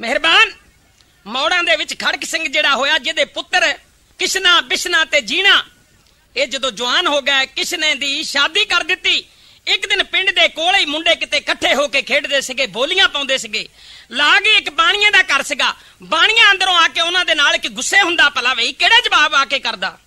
ਮਿਹਰਬਾਨ। ਮੌੜਾਂ ਦੇ ਵਿੱਚ ਖੜਕ ਸਿੰਘ ਜਿਹੜਾ ਹੋਇਆ, ਜਿਹਦੇ ਪੁੱਤਰ ਕਿਸ਼ਨਾ ਬਿਸ਼ਨਾ ਤੇ ਜੀਣਾ, ਇਹ ਜਦੋਂ ਜਵਾਨ ਹੋ ਗਿਆ, ਕਿਸ਼ਨੇ ਦੀ ਸ਼ਾਦੀ ਕਰ ਦਿੱਤੀ। ਇੱਕ ਦਿਨ ਪਿੰਡ ਦੇ ਕੋਲੇ ਹੀ ਮੁੰਡੇ ਕਿਤੇ ਇਕੱਠੇ ਹੋ ਕੇ ਖੇਡਦੇ ਸੀਗੇ, ਬੋਲੀਆਂ ਪਾਉਂਦੇ ਸੀਗੇ। ਲਾਗ ਹੀ ਇੱਕ ਬਾਣੀਆਂ ਦਾ ਘਰ ਸੀਗਾ। ਬਾਣੀਆਂ ਅੰਦਰੋਂ ਆ ਕੇ ਉਹਨਾਂ ਦੇ ਨਾਲ ਇੱਕ ਗੁੱਸੇ ਹੁੰਦਾ, ਭਲਾ ਵਈ ਕਿਹੜਾ ਜਵਾਬ ਆ ਕੇ ਕਰਦਾ?